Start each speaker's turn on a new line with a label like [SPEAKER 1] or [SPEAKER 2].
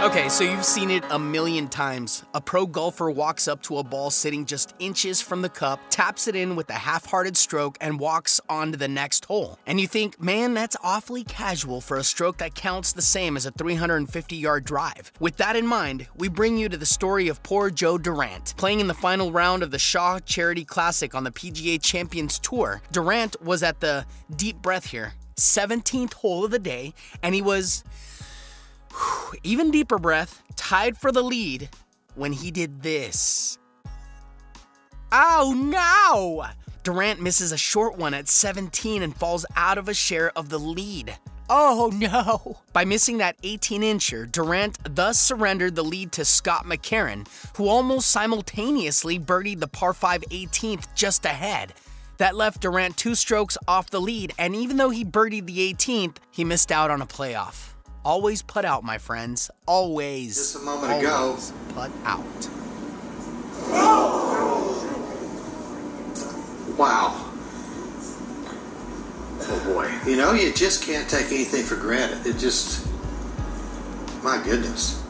[SPEAKER 1] Okay, so you've seen it a million times. A pro golfer walks up to a ball sitting just inches from the cup, taps it in with a half hearted stroke, and walks on to the next hole. And you think, man, that's awfully casual for a stroke that counts the same as a 350 yard drive. With that in mind, we bring you to the story of poor Joe Durant. Playing in the final round of the Shaw Charity Classic on the PGA Champions Tour, Durant was at the deep breath here 17th hole of the day, and he was even deeper breath, tied for the lead when he did this. Oh no! Durant misses a short one at 17 and falls out of a share of the lead. Oh no! By missing that 18 incher, Durant thus surrendered the lead to Scott McCarron, who almost simultaneously birdied the par 5 18th just ahead. That left Durant two strokes off the lead, and even though he birdied the 18th, he missed out on a playoff. Always put out, my friends. Always.
[SPEAKER 2] Just a moment
[SPEAKER 1] always
[SPEAKER 2] ago.
[SPEAKER 1] Put out.
[SPEAKER 2] Wow. Oh boy. You know, you just can't take anything for granted. It just, my goodness.